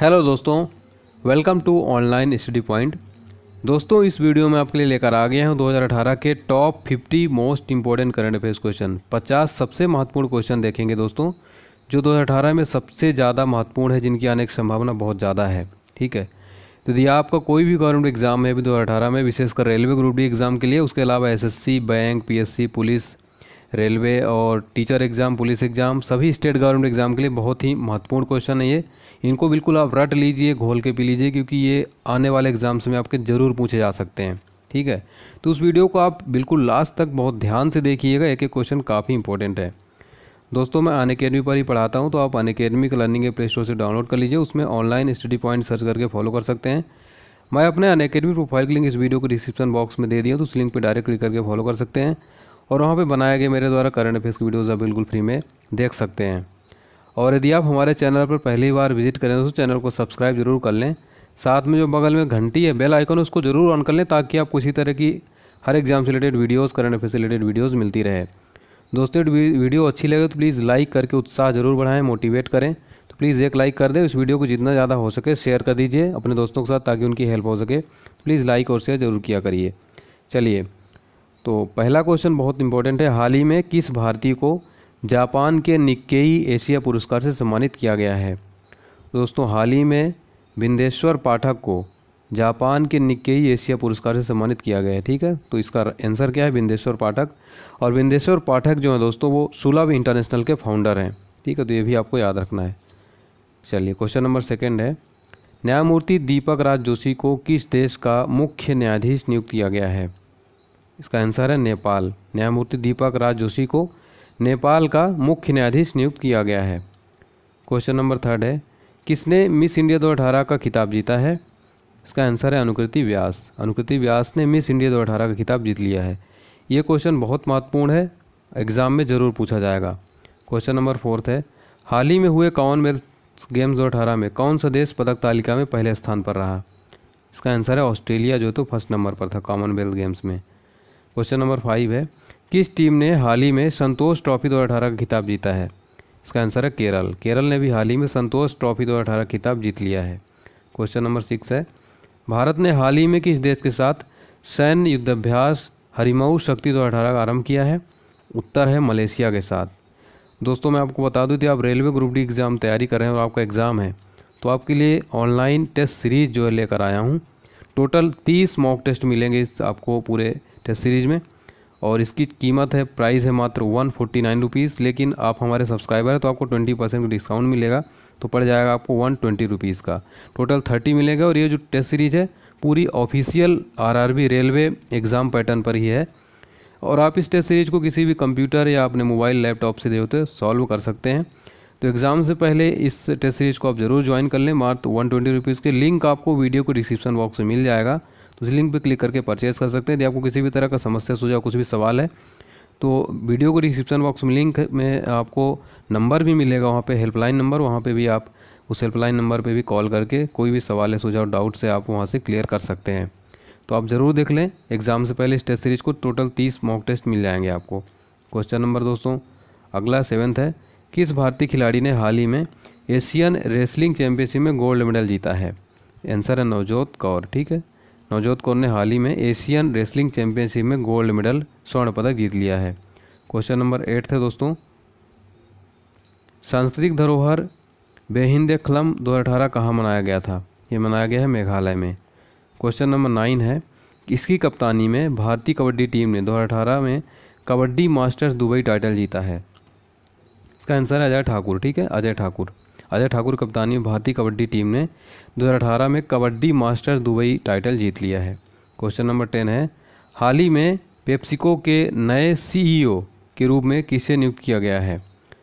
Hello दोस्तों, welcome to online study point. दोस्तों, इस वीडियो में आपके लिए लेकर आ गए हैं 2018 के top 50 most important current affairs question. 50 सबसे महत्वपूर्ण क्वेश्चन देखेंगे दोस्तों, जो 2018 में सबसे ज़्यादा महत्वपूर्ण है, जिनकी आने की संभावना बहुत ज़्यादा है, ठीक है? तो यदि आपका कोई भी गवर्नमेंट एग्ज़ाम है अभी दो हज़ार अठारह में विशेषकर रेलवे ग्रुप डी एग्ज़ाम के लिए, उसके अलावा SSC, bank, PSC, police, railway और टीचर एग्ज़ाम, पुलिस एग्ज़ाम, सभी स्टेट गवर्नमेंट एग्ज़ाम के लिए बहुत ही महत्वपूर्ण क्वेश्चन है ये। इनको बिल्कुल आप रट लीजिए, घोल के पी लीजिए, क्योंकि ये आने वाले एग्ज़ाम्स में आपके ज़रूर पूछे जा सकते हैं। ठीक है? तो उस वीडियो को आप बिल्कुल लास्ट तक बहुत ध्यान से देखिएगा। एक एक क्वेश्चन काफ़ी इंपॉर्टेंट है। दोस्तों, मैं अन अकेडमी पर ही पढ़ाता हूँ तो आप अन अकेडमी का लर्निंग प्ले स्टोर से डाउनलोड कर लीजिए। उसमें ऑनलाइन स्टडी पॉइंट सर्च करके फॉलो कर सकते हैं। मैं अपने अन अकेडमी प्रोफ़ाइल की लिंक इस वीडियो को डिस्क्रिप्शन बॉक्स में दे दिया तो उस लिंक पर डायरेक्ट क्लिक करके फॉलो कर सकते हैं। और वहाँ पर बनाए गए मेरे द्वारा करंट अफेयर्स की वीडियोज़ आप बिल्कुल फ्री में देख सकते हैं। और यदि आप हमारे चैनल पर पहली बार विज़िट करें तो चैनल को सब्सक्राइब ज़रूर कर लें। साथ में जो बगल में घंटी है, बेल आइकन, उसको ज़रूर ऑन कर लें ताकि आपको इसी तरह की हर एग्ज़ाम से रिलेटेड वीडियोज़ करंट अफेयर से रिलेटेड वीडियोज़ मिलती रहे। दोस्तों वीडियो अच्छी लगे तो प्लीज़ लाइक करके उत्साह ज़रूर बढ़ाएँ मोटिवेट करें। तो प्लीज़ एक लाइक कर दें, इस वीडियो को जितना ज़्यादा हो सके शेयर कर दीजिए अपने दोस्तों के साथ ताकि उनकी हेल्प हो सके। प्लीज़ लाइक और शेयर ज़रूर किया करिए। चलिए तो पहला क्वेश्चन बहुत इंपॉर्टेंट है, हाल ही में किस भारतीय को जापान के निक्केई एशिया पुरस्कार से सम्मानित किया गया है। दोस्तों, हाल ही में बिंदेश्वर पाठक को जापान के निक्केई एशिया पुरस्कार से सम्मानित किया गया है, ठीक है? तो इसका आंसर क्या है? बिंदेश्वर पाठक। और बिंदेश्वर पाठक जो है दोस्तों, वो सुलभ इंटरनेशनल के फाउंडर हैं, ठीक है? तो ये भी आपको याद रखना है। चलिए, क्वेश्चन नंबर सेकेंड है। न्यायमूर्ति दीपक राज जोशी को किस देश का मुख्य न्यायाधीश नियुक्त किया गया है? इसका आंसर है नेपाल। न्यायमूर्ति दीपक राज जोशी को नेपाल का मुख्य न्यायाधीश नियुक्त किया गया है। क्वेश्चन नंबर थर्ड है, किसने मिस इंडिया 2018 का खिताब जीता है? इसका आंसर है अनुकृति व्यास। अनुकृति व्यास ने मिस इंडिया 2018 का खिताब जीत लिया है। ये क्वेश्चन बहुत महत्वपूर्ण है एग्ज़ाम में ज़रूर पूछा जाएगा। क्वेश्चन नंबर फोर्थ है, हाल ही में हुए कॉमनवेल्थ गेम्स दो अठारह में, कौन सा देश पदक तालिका में पहले स्थान पर रहा? इसका आंसर है ऑस्ट्रेलिया, जो तो फ़र्स्ट नंबर पर था कॉमनवेल्थ गेम्स में। क्वेश्चन नंबर फाइव है किस टीम ने हाल ही में संतोष ट्रॉफी दो का खिताब जीता है? इसका आंसर है केरल। केरल ने भी हाल ही में संतोष ट्रॉफी दो का खिताब जीत लिया है। क्वेश्चन नंबर सिक्स है, भारत ने हाल ही में किस देश के साथ सैन्य युद्धाभ्यास हरिमऊ शक्ति दो का आरंभ किया है? उत्तर है मलेशिया के साथ। दोस्तों, मैं आपको बता दूँ कि आप रेलवे ग्रुप डी एग्ज़ाम तैयारी कर रहे हैं और आपका एग्ज़ाम है। तो आपके लिए ऑनलाइन टेस्ट सीरीज़ जो है लेकर आया हूँ। टोटल तीस मॉक टेस्ट मिलेंगे इस आपको पूरे टेस्ट सीरीज़ में। और इसकी कीमत है प्राइस है मात्र वन फोर्टी नाइन रुपीज़ लेकिन आप हमारे सब्सक्राइबर हैं तो आपको ट्वेंटी परसेंट डिस्काउंट मिलेगा तो पड़ जाएगा आपको वन ट्वेंटी रुपीज़ का। टोटल थर्टी मिलेगा और ये जो टेस्ट सीरीज़ है, पूरी official RRB railway exam pattern पर ही है। और आप इस टेस्ट सीरीज़ को किसी भी कंप्यूटर या अपने मोबाइल लैपटॉप से देते सॉल्व कर सकते हैं। तो एग्ज़ाम से पहले इस टेस्ट सीरीज़ को आप ज़रूर ज्वाइन कर लें मात्र वन ट्वेंटी रुपीज़ के लिंक आपको वीडियो को डिस्क्रिप्शन बॉक्स में मिल जाएगा। तो उस लिंक पर क्लिक करके परचेज़ कर सकते हैं। यदि आपको किसी भी तरह का समस्या, सुझाव, कुछ भी सवाल है तो वीडियो को डिस्क्रिप्शन बॉक्स में लिंक में आपको नंबर भी मिलेगा। वहाँ पे हेल्पलाइन नंबर वहाँ पे भी आप उस हेल्पलाइन नंबर पे भी कॉल करके कोई भी सवाल है, सुझाव डाउट से आप वहाँ से क्लियर कर सकते हैं। तो आप ज़रूर देख लें एग्ज़ाम से पहले इस टेस्ट सीरीज़ को टोटल तीस मॉक टेस्ट मिल जाएँगे आपको। क्वेश्चन नंबर दोस्तों, अगला सेवन्थ है किस भारतीय खिलाड़ी ने हाल ही में एशियन रेसलिंग चैंपियनशिप में गोल्ड मेडल जीता है। आंसर है नवजोत कौर, ठीक है? नवजोत कौर ने हाल ही में एशियन रेसलिंग चैंपियनशिप में गोल्ड मेडल, स्वर्ण पदक जीत लिया है। क्वेश्चन नंबर एट थे दोस्तों। सांस्कृतिक धरोहर बेहिंदे खलम दो हज़ार अठारह कहाँ मनाया गया था? ये मनाया गया है मेघालय में। क्वेश्चन नंबर नाइन है इसकी कप्तानी में भारतीय कबड्डी टीम ने 2018 में कबड्डी मास्टर्स दुबई टाइटल जीता है? इसका आंसर है अजय ठाकुर, ठीक है? अजय ठाकुर। अजय ठाकुर कप्तानी भारतीय कबड्डी टीम ने 2018 में कबड्डी मास्टर दुबई टाइटल जीत लिया है। क्वेश्चन नंबर टेन है, हाल ही में पेप्सिको के नए सीईओ के रूप में किसे नियुक्त किया गया है?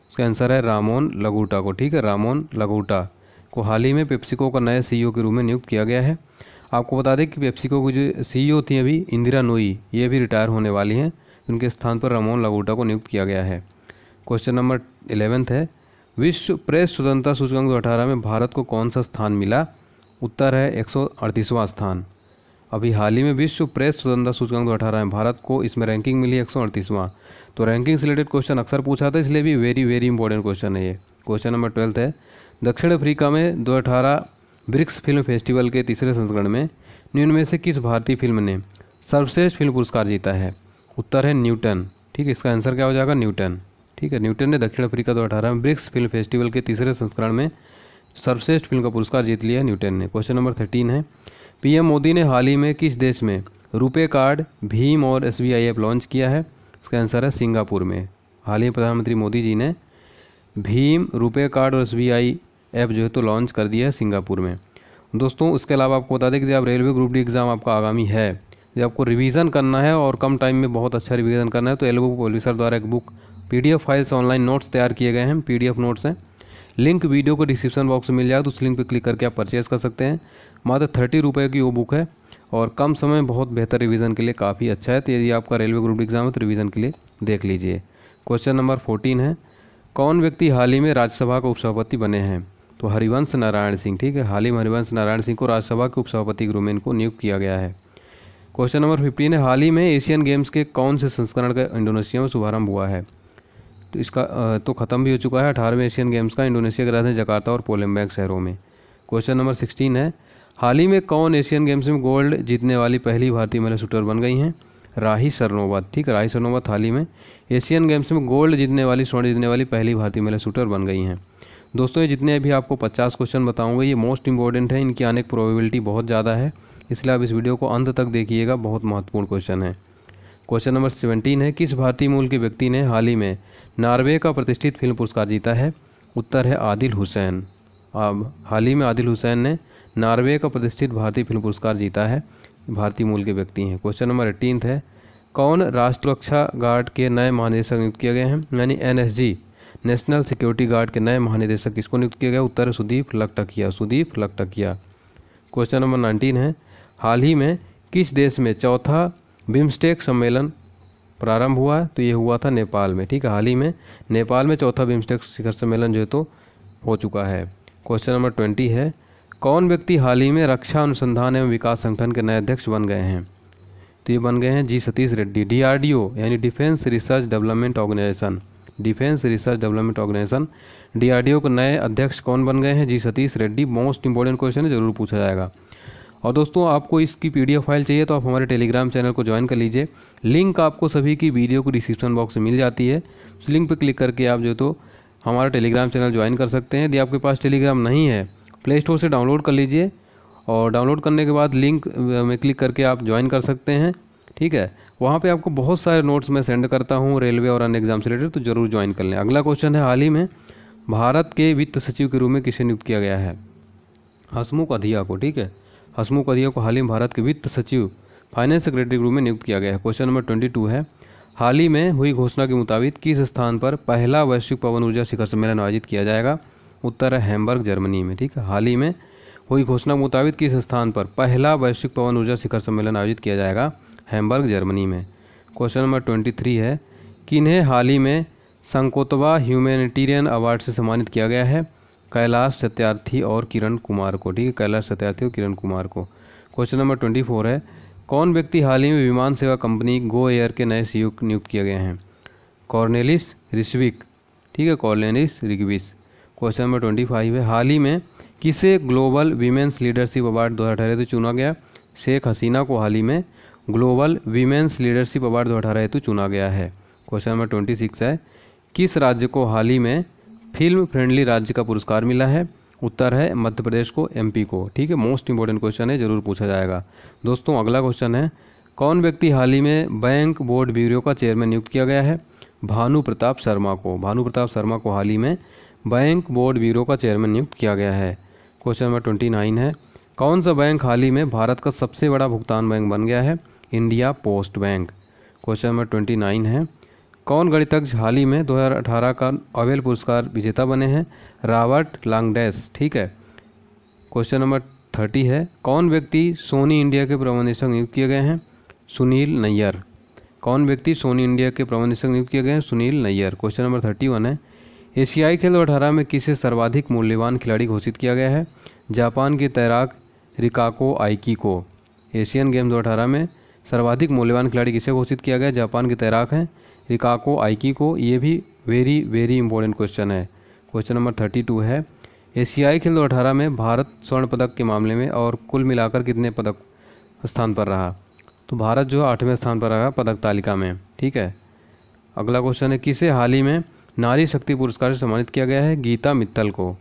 उसका आंसर है रामोन लगूटा को, ठीक है? रामोन लगूटा को हाल ही में पेप्सिको का नए सीईओ के रूप में नियुक्त किया गया है। आपको बता दें कि पेप्सिको की जो सीईओ थी अभी, इंदिरा नोई, ये भी रिटायर होने वाली हैं। उनके स्थान पर रामोन लगूटा को नियुक्त किया गया है। क्वेश्चन नंबर इलेवेंथ है विश्व प्रेस स्वतंत्रता सूचकांक दो में भारत को कौन सा स्थान मिला? उत्तर है एक स्थान। अभी हाल ही में विश्व प्रेस स्वतंत्रता सूचकांक दो में भारत को इसमें रैंकिंग मिली एक तो रैंकिंग से रिलेटेड क्वेश्चन अक्सर पूछा था, इसलिए भी वेरी वेरी इंपॉर्टेंट क्वेश्चन है ये। क्वेश्चन नंबर ट्वेल्थ है, दक्षिण अफ्रीका में दो ब्रिक्स फ़िल्म फेस्टिवल के तीसरे संस्करण में निम्न में से किस भारतीय फ़िल्म ने सर्वश्रेष्ठ फ़िल्म पुरस्कार जीता है? उत्तर है न्यूटन। ठीक है, इसका आंसर क्या हो जाएगा? न्यूटन। ठीक है, न्यूटन ने दक्षिण अफ्रीका दो अठारह में ब्रिक्स फ़िल्म फेस्टिवल के तीसरे संस्करण में सर्वश्रेष्ठ फ़िल्म का पुरस्कार जीत लिया न्यूटन ने। क्वेश्चन नंबर थर्टीन है। पीएम मोदी ने हाल ही में किस देश में रुपे कार्ड, भीम और S B I app launch किया है? इसका आंसर है सिंगापुर में। हाल ही में प्रधानमंत्री मोदी जी ने भीम, रुपे कार्ड और एस बी आई ऐप जो है तो लॉन्च कर दिया है सिंगापुर में। दोस्तों उसके अलावा आपको बता दें कि आप रेलवे ग्रुप डी एग्ज़ाम आपका आगामी है, जब आपको रिवीजन करना है और कम टाइम में बहुत अच्छा रिवीजन करना है तो एल बुक पब्लिशर द्वारा एक book PDF files online notes तैयार किए गए हैं पीडीएफ नोट्स हैं। लिंक वीडियो को डिस्क्रिप्शन बॉक्स में मिल जाए तो उस लिंक पर क्लिक करके आप परचेज़ कर सकते हैं। मात्र थर्टी रुपये की वो बुक है और कम समय में बहुत बेहतर रिवीजन के लिए काफ़ी अच्छा है। तो यदि आपका रेलवे ग्रुप एग्ज़ाम है तो रिवीजन के लिए देख लीजिए। क्वेश्चन नंबर फोर्टीन है, कौन व्यक्ति हाल ही में राज्यसभा का उपसभापति बने हैं? तो हरिवंश नारायण सिंह, ठीक है? हाल ही में हरिवंश नारायण सिंह को राज्यसभा के उपसभापति के रूप में इनको नियुक्त किया गया है। क्वेश्चन नंबर फिफ्टीन है, हाल ही में एशियन गेम्स के कौन से संस्करण का इंडोनेशिया में शुभारंभ हुआ है? तो इसका तो ख़त्म भी हो चुका है। अठारहवें एशियन गेम्स का इंडोनेशिया के राजधानी जकार्ता और पोलमबैंग शहरों में। क्वेश्चन नंबर सिक्सटीन है, हाल ही में कौन एशियन गेम्स में गोल्ड जीतने वाली पहली भारतीय महिला शूटर बन गई हैं? राही सरनोबत ठीक, राही सरनोबत हाल ही में। एशियन गेम्स में गोल्ड जीतने वाली, स्वर्ण जीतने वाली पहली भारतीय महिला शूटर बन गई हैं। दोस्तों, ये जितने भी आपको 50 क्वेश्चन बताऊँगा, ये मोस्ट इंपॉर्टेंट है। इनकी आने की प्रोबेबिलिटी बहुत ज़्यादा है। इसलिए आप इस वीडियो को अंत तक देखिएगा, बहुत महत्वपूर्ण क्वेश्चन है। क्वेश्चन नंबर सेवेंटीन है, किस भारतीय मूल के व्यक्ति ने हाल ही में नॉर्वे का प्रतिष्ठित फ़िल्म पुरस्कार जीता है? उत्तर है आदिल हुसैन। अब, हाल ही में आदिल हुसैन ने नॉर्वे का प्रतिष्ठित भारतीय फ़िल्म पुरस्कार जीता है। भारतीय मूल के व्यक्ति हैं। क्वेश्चन नंबर एटीन है, कौन राष्ट्र रक्षा गार्ड के नए महानिदेशक नियुक्त किए गए हैं? यानी एनएसजी नेशनल सिक्योरिटी गार्ड के नए महानिदेशक किसको नियुक्त किया गया उत्तर Sudeep Lakhtakia Sudeep Lakhtakia question number nineteen है, हाल ही में किस देश में चौथा बिम्स्टेक सम्मेलन प्रारंभ हुआ तो ये हुआ था नेपाल में, ठीक है? हाल ही में नेपाल में चौथा बिम्स्टेक शिखर सम्मेलन जो है तो हो चुका है। क्वेश्चन नंबर ट्वेंटी है, कौन व्यक्ति हाल ही में रक्षा अनुसंधान एवं विकास संगठन के नए अध्यक्ष बन गए हैं? तो ये बन गए हैं जी सतीश रेड्डी डीआरडीओ यानी defence research development organisation defence research development organisation DRDO के नए अध्यक्ष कौन बन गए हैं? जी Satish Reddy most important question है, ज़रूर पूछा जाएगा। और दोस्तों, आपको इसकी पीडीएफ फ़ाइल चाहिए तो आप हमारे टेलीग्राम चैनल को ज्वाइन कर लीजिए। लिंक आपको सभी की वीडियो को डिस्क्रिप्शन बॉक्स में मिल जाती है। उस लिंक पर क्लिक करके आप जो तो हमारा टेलीग्राम चैनल ज्वाइन कर सकते हैं। यदि आपके पास टेलीग्राम नहीं है, प्ले स्टोर से डाउनलोड कर लीजिए और डाउनलोड करने के बाद लिंक में क्लिक करके आप ज्वाइन कर सकते हैं। ठीक है? वहाँ पे आपको बहुत सारे नोट्स मैं सेंड करता हूँ, रेलवे और अन्य एग्ज़ाम से रिलेटेड तो ज़रूर ज्वाइन कर लें। अगला क्वेश्चन है हाल ही में, भारत के वित्त सचिव के रूप में किसे नियुक्त किया गया है? हसमुख अधिया को, ठीक है? हसमुख अधिया को हाल ही में भारत के वित्त सचिव फाइनेंस सेक्रेटरी के रूप में नियुक्त किया गया है। क्वेश्चन नंबर ट्वेंटी टू है। हाल ही में हुई घोषणा के मुताबिक किस स्थान पर पहला वैश्विक पवन ऊर्जा शिखर सम्मेलन आयोजित किया जाएगा? उत्तर है हैमबर्ग, जर्मनी में, ठीक है? हाल ही में हुई घोषणा के मुताबिक किस स्थान पर पहला वैश्विक पवन ऊर्जा शिखर सम्मेलन आयोजित किया जाएगा? हैमबर्ग, जर्मनी में। क्वेश्चन नंबर ट्वेंटी थ्री है। किन्हें हाल ही में संकोतवा ह्यूमैनिटेरियन अवार्ड से सम्मानित किया गया है? कैलाश सत्यार्थी और किरण कुमार को, ठीक है? कैलाश सत्यार्थी और किरण कुमार को। क्वेश्चन नंबर ट्वेंटी फोर है। कौन व्यक्ति हाल ही में विमान सेवा कंपनी गो एयर के नए सीईओ नियुक्त किए गए हैं? कॉर्नेलिस रिश्विक ठीक है? कॉर्नेलिस रिगविस क्वेश्चन नंबर ट्वेंटी फाइव है। हाल ही में किसे ग्लोबल वीमेंस लीडरशिप अवार्ड दो हज़ार अठारह चुना गया? शेख हसीना को हाल ही में ग्लोबल वीमेंस लीडरशिप अवार्ड दो अठारह हेतु चुना गया है। क्वेश्चन नंबर ट्वेंटी सिक्स है। किस राज्य को हाल ही में फ़िल्म फ्रेंडली राज्य का पुरस्कार मिला है। उत्तर है, मध्य प्रदेश को एमपी को। ठीक है मोस्ट इंपॉर्टेंट क्वेश्चन है, ज़रूर पूछा जाएगा। दोस्तों, अगला क्वेश्चन है, कौन व्यक्ति हाल ही में बैंक बोर्ड ब्यूरो का चेयरमैन नियुक्त किया गया है? भानु प्रताप शर्मा को। भानु प्रताप शर्मा को हाल ही में बैंक बोर्ड ब्यूरो का चेयरमैन नियुक्त किया गया है। क्वेश्चन नंबर ट्वेंटी नाइन है, कौन सा बैंक हाल ही में भारत का सबसे बड़ा भुगतान बैंक बन गया है? India post bank. Question number twenty nine है कौन गणितज्ञ हाल ही में 2018 का अवेल पुरस्कार विजेता बने हैं? रॉबर्ट लांगडेस, ठीक है। क्वेश्चन नंबर थर्टी है। कौन व्यक्ति सोनी इंडिया के प्रबंधक नियुक्त किए गए हैं? सुनील नैयर। कौन व्यक्ति सोनी इंडिया के प्रबंधक नियुक्त किए गए हैं? Sunil Nayyar. Question number thirty one है। एशियाई खेल अठारह में किसे सर्वाधिक मूल्यवान खिलाड़ी घोषित किया गया है? जापान के तैराक रिकाको आइकी को एशियन गेम दो में सर्वाधिक मूल्यवान खिलाड़ी किसे घोषित किया गया? जापान के तैराक हैं। रिकाको आइकी को ये भी वेरी वेरी इंपॉर्टेंट क्वेश्चन है। क्वेश्चन नंबर थर्टी टू है एशियाई खेल दो अठारह में भारत स्वर्ण पदक के मामले में और कुल मिलाकर कितने पदक स्थान पर रहा? तो भारत जो है आठवें स्थान पर रहा पदक तालिका में, ठीक है? अगला क्वेश्चन है, किसे हाल ही में नारी शक्ति पुरस्कार से सम्मानित किया गया है? गीता मित्तल को।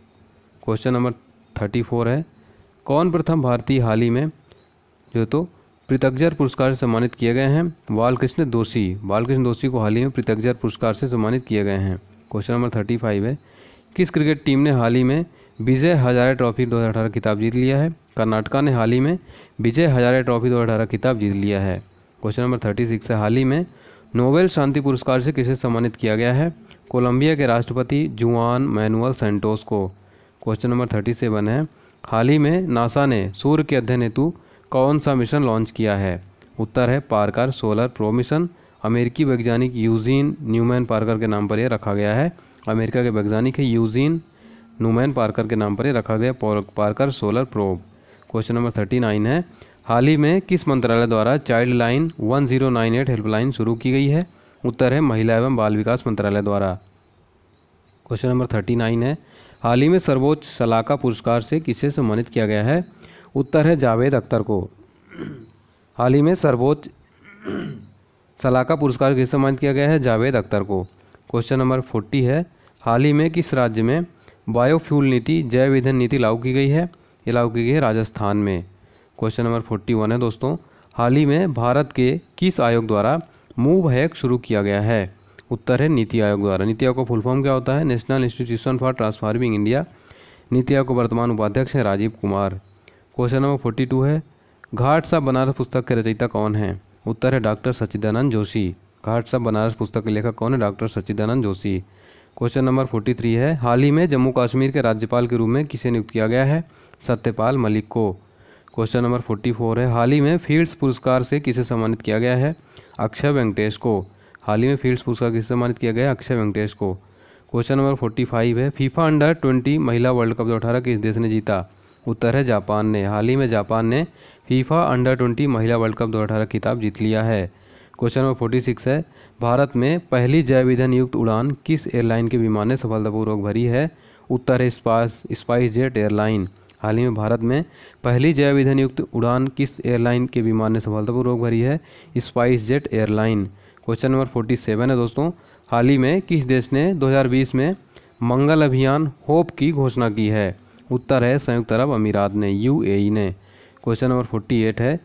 क्वेश्चन नंबर थर्टी फोर है, कौन प्रथम भारतीय हाल ही में जो तो पृथकजर पुरस्कार से सम्मानित किए गए हैं। बालकृष्ण दोषी। बालकृष्ण दोषी को हाल ही में पृथकजर पुरस्कार से सम्मानित किए गए हैं। क्वेश्चन नंबर थर्टी फाइव है। किस क्रिकेट टीम ने हाल ही में विजय हजारे ट्रॉफी 2018 खिताब जीत लिया है? कर्नाटका ने हाल ही में विजय हजारे ट्रॉफी 2018 खिताब जीत लिया है। क्वेश्चन नंबर थर्टी सिक्स है। हाल ही में नोबेल शांति पुरस्कार से किसे सम्मानित किया गया है? कोलंबिया के राष्ट्रपति जुआन मैनुअल सेंटोस को। क्वेश्चन नंबर थर्टी सेवन है। हाल ही में नासा ने सूर्य के अध्ययन हेतु कौन सा मिशन लॉन्च किया है? उत्तर है, पार्कर सोलर प्रो मिशन। अमेरिकी वैज्ञानिक यूजीन न्यूमैन पार्कर के नाम पर यह रखा गया है। अमेरिका के वैज्ञानिक है यूजीन न्यूमैन पार्कर के नाम पर यह रखा गया Parker solar probe. Question number thirty nine है। हाल ही में किस मंत्रालय द्वारा child line one zero nine eight helpline शुरू की गई है? उत्तर है, महिला एवं बाल विकास मंत्रालय द्वारा। क्वेश्चन नंबर थर्टी नाइन है। हाल ही में सर्वोच्च सलाका पुरस्कार से किसे सम्मानित किया गया है? उत्तर है जावेद अख्तर को। हाल ही में सर्वोच्च सलाका पुरस्कार किसे सम्मानित किया गया है? जावेद अख्तर को। क्वेश्चन नंबर फोर्टी है। हाल ही में किस राज्य में बायोफ्यूल नीति, जैव ईंधन नीति लागू की गई है? ये लागू की गई है राजस्थान में। क्वेश्चन नंबर फोर्टी वन है दोस्तों। हाल ही में भारत के किस आयोग द्वारा मूव हैक शुरू किया गया है? उत्तर है नीति आयोग द्वारा। नीति आयोग का फुल फॉर्म क्या होता है? National institution for transforming India. NITI Aayog के वर्तमान उपाध्यक्ष हैं Rajiv Kumar. Question number forty two है, घाट साहब बनारस पुस्तक के रचयिता कौन है? उत्तर है डॉक्टर सच्चिदानंद जोशी। घाट साहब बनारस पुस्तक के लेखक कौन है? Doctor Sachchidanand Joshi. Question number forty three है, हाल ही में जम्मू कश्मीर के राज्यपाल के रूप में किसे नियुक्त किया गया है? सत्यपाल मलिक को। क्वेश्चन नंबर फोर्टी फोर है, हाल ही में फील्ड्स पुरस्कार से किसे सम्मानित किया गया है? अक्षय वेंकटेश को। हाल ही में फील्ड्स पुरस्कार किसे सम्मानित किया गया अक्षय वेंकटेश को। क्वेश्चन नंबर फोर्टी फाइव है, फीफा अंडर ट्वेंटी महिला वर्ल्ड कप दो अठारह किस देश ने जीता? उत्तर है जापान ने। हाल ही में जापान ने फीफा अंडर ट्वेंटी महिला वर्ल्ड कप दो अठारह खिताब जीत लिया है। क्वेश्चन नंबर फोर्टी सिक्स है, भारत में पहली जैव ईंधन युक्त उड़ान किस एयरलाइन के विमान ने सफलतापूर्वक भरी है? उत्तर है स्पाइस स्पाइस जेट एयरलाइन। हाल ही में भारत में पहली जैव ईंधन युक्त उड़ान किस एयरलाइन के विमान ने सफलतापूर्वक भरी है? SpiceJet airline. Question number forty seven है दोस्तों, हाल ही में किस देश ने 2020 में मंगल अभियान होप की घोषणा की है? उत्तर है, संयुक्त अरब अमीरात ने यूएई ने। क्वेश्चन नंबर फोर्टी एट है,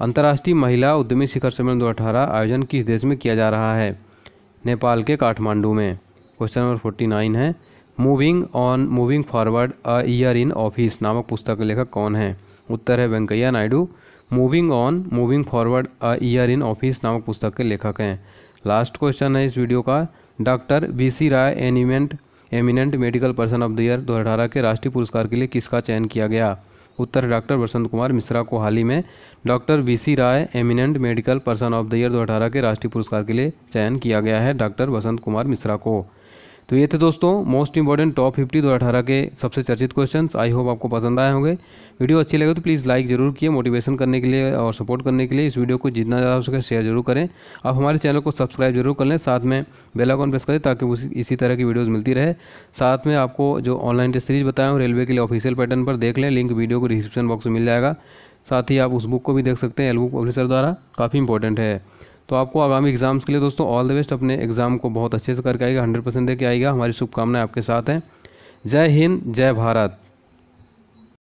अंतर्राष्ट्रीय महिला उद्यमी शिखर सम्मेलन दो आयोजन किस देश में किया जा रहा है? नेपाल के काठमांडू में। क्वेश्चन नंबर फोर्टी नाइन है moving on moving forward a year in office नामक पुस्तक के लेखक कौन है? उत्तर है, Venkaiah Naidu. Moving on moving forward a year in office नामक पुस्तक के लेखक हैं। लास्ट क्वेश्चन है इस वीडियो का doctor B C Roy eminent eminent medical person of the year दो के राष्ट्रीय पुरस्कार के लिए किसका चयन किया गया? उत्तर, डॉक्टर बसंत कुमार मिश्रा को हाल ही में doctor C Roy, eminent medical person of the year दो के राष्ट्रीय पुरस्कार के लिए चयन किया गया है डॉक्टर बसंत कुमार मिश्रा को। तो ये थे दोस्तों मोस्ट इंपॉर्टेंट टॉप फिफ्टी दो अठारह के सबसे चर्चित क्वेश्चंस आई होप आपको पसंद आए होंगे। वीडियो अच्छी लगे तो प्लीज़ लाइक ज़रूर किए मोटिवेशन करने के लिए और सपोर्ट करने के लिए। इस वीडियो को जितना ज़्यादा हो सके शेयर ज़रूर करें। आप हमारे चैनल को सब्सक्राइब ज़रूर कर लें। साथ में बेल प्रेस करें ताकि इसी तरह की वीडियोज़ मिलती रहे। साथ में आपको जो ऑनलाइन टेस्ट सीरीज़ बताया हूँ रेलवे के लिए ऑफिशियल पैटर्न पर देख लें। लिंक वीडियो को डिस्क्रिप्शन बॉक्स में मिल जाएगा। साथ ही आप उस बुक को भी देख सकते हैं एल बुक द्वारा। काफ़ी इंपॉर्टेंट है। तो आपको आगामी एग्ज़ाम्स के लिए दोस्तों ऑल द बेस्ट अपने एग्ज़ाम को बहुत अच्छे से करके आएगा हंड्रेड परसेंट देकर आएगा हमारी शुभकामनाएँ आपके साथ हैं। जय हिंद, जय भारत।